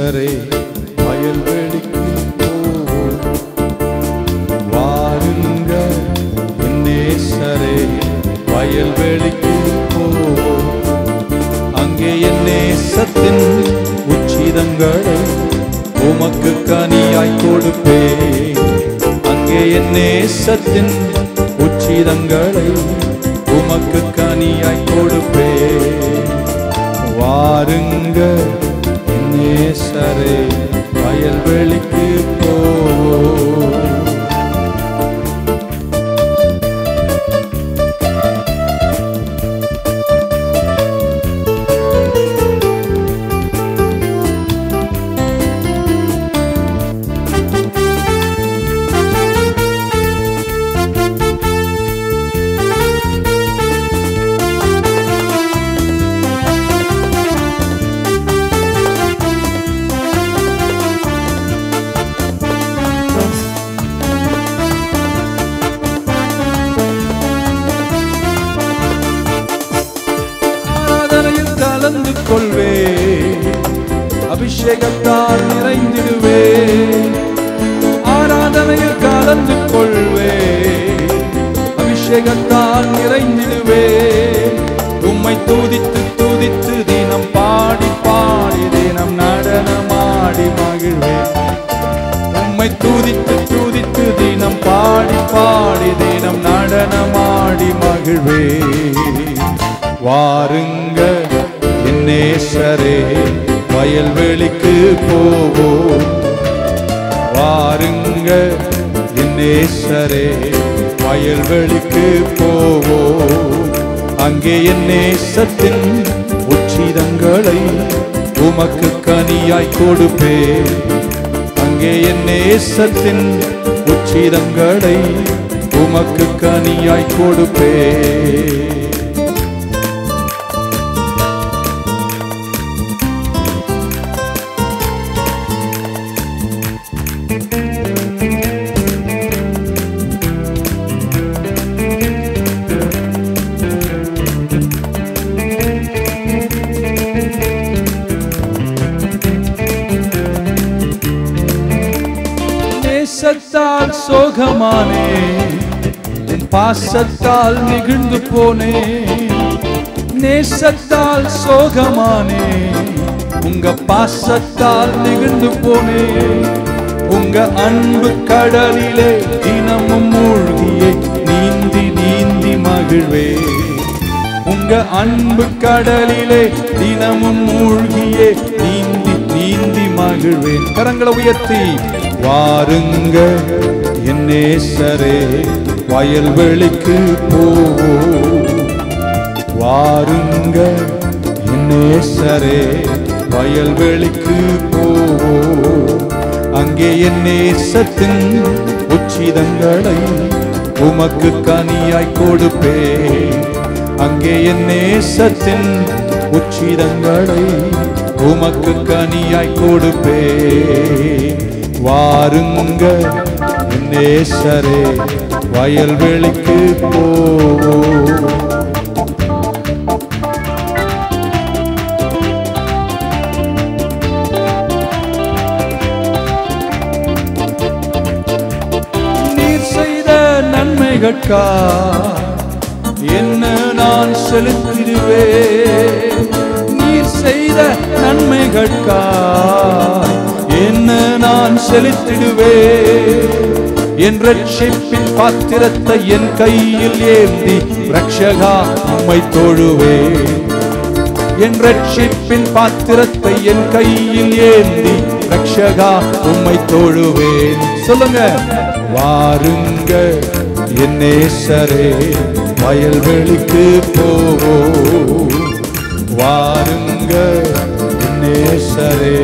வாருங்க நேசரே வயல்வெளிக்கு போவோம் வாருங்க நேசரே வயல்வெளிக்கு போவோம் அங்கே என் நேசத்தின் உச்சிதங்களை உமக்கு கனியாய் கொடுப்பேன். அங்கே என் நேசத்தின் உச்சிதங்களை உமக்கு கனியாய் கொடுப்பேன். வாருங்க நேசரே வயல்வெளிக்கு போ. அபிஷேகத்தால் நிறைந்திடுவே ஆராதனையில் கலந்து கொள்வே அபிஷேகத்தால் நிறைந்திடுவே உம்மை தூதித்து தூதித்து தினம் பாடி பாடி தினம் நடனமாடி மகிழ்வே உம்மை தூதித்து தூதித்து தினம் பாடி பாடி தினம் நடனமாடி மகிழ்வே வாருங்க நேசரே வயல்வெளிக்கு போவோம் வாருங்க என் வயல்வெளிக்கு போவோம் அங்கே என் நேசத்தின் உச்சிதங்களை உமக்கு கனியாய் கொடுப்பே அங்கே என் நேசத்தின் உச்சிதங்களை உமக்கு கனியாய் கொடுப்பே சொர்க்கமானே என் பாசத்தால் நிகழ்ந்து போனே நேசத்தால் சோகமானே உங்க பாசத்தால் நிகழ்ந்து போனே உங்க அன்பு கடலிலே தினமும் மூழ்கியே நீந்தி நீந்தி மகிழ்வே. உங்க அன்பு கடலிலே தினமும் மூழ்கியே நீந்தி நீந்தி மகிழ்வேன் கரங்களை உயர்த்தி வாருங்க. என் நேசரே வயல்வெளிக்கு போவோம் வாருங்க என் நேசரே வயல்வெளிக்கு போவோம் அங்கே என் நேசத்தின் உச்சிதங்களை உமக்கு கனியாய் கொடுப்பேன். அங்கே என் நேசத்தின் உச்சிதங்களை உமக்கு கனியாய் கொடுப்பே வாருங்க நேசரே வயல்வெளிக்கு போவோம். நீர் செய்த நன்மைகட்கா என்ன நான் செலுத்திடுவேன்? நீர் செய்த நன்மைகட்கா என்ன நான் செலுத்திடுவேன்? என் ரட்சிப்பின் பாத்திரத்தை என் கையில் ஏந்தி ரக்ஷகா உம்மை தொழுவேன் என் ரட்சிப்பின் பாத்திரத்தை என் கையில் ஏந்தி ரக்ஷகா உம்மை தோழுவேன். சொல்லுங்க வாருங்க என் நேசரே வயல்வெளிக்கு போவோ. வாருங்க என் நேசரே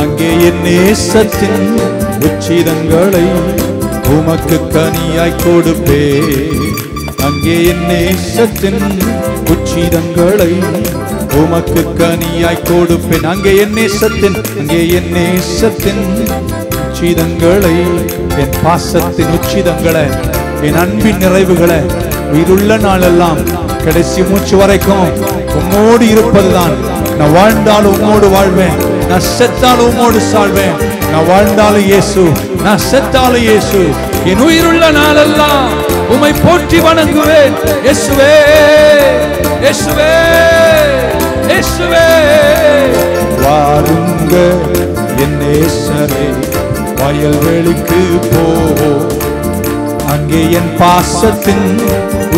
அங்கே என் நேசத்தின் உச்சிதங்களை உமக்கு கனியாய் கொடுப்பே அங்கே என் நேசத்தின் உச்சிதங்களை உமக்கு கனியாய் கொடுப்பேன். அங்கே என் நேசத்தின் அங்கே என் நேசத்தின் உச்சிதங்களை என் பாசத்தின் உச்சிதங்களை என் அன்பின் நிறைவுகளை உயிருள்ள நாளெல்லாம் கடைசி மூச்சு வரைக்கும் உம்மோடு இருப்பதுதான். நான் வாழ்ந்தாலும் உம்மோடு வாழ்வேன். நான் செத்தாலும் உமோடு சாழ்வேன். நான் வாழ்ந்தாலும் இயேசு. நான் செத்தாலும் இயேசு. என் உயிருள்ள நாளெல்லாம் உமை போற்றி வணங்குவேன். இயேசுவே இயேசுவே இயேசுவே. வாருங்க என் நேசரே வயல்வெளிக்கு போ. அங்கே என் பாசத்தின்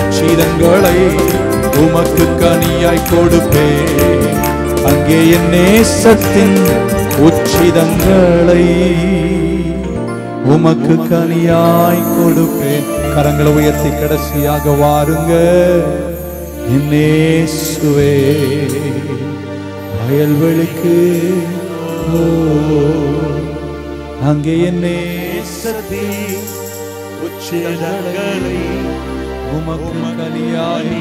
உச்சிதங்களை உமக்கு கனியாய் கொடுப்பேன். அங்கே என் நேசத்தின் உச்சிதங்களை உமக்கு கனியாய் கொடுப்பேன் கரங்களை உயர்த்தி கடைசியாக வாருங்க என் நேசுவே வயல்வெளிக்கு போ. அங்கே என் நேசத்தின் உச்சிதங்களை உமக்கு கனியாய்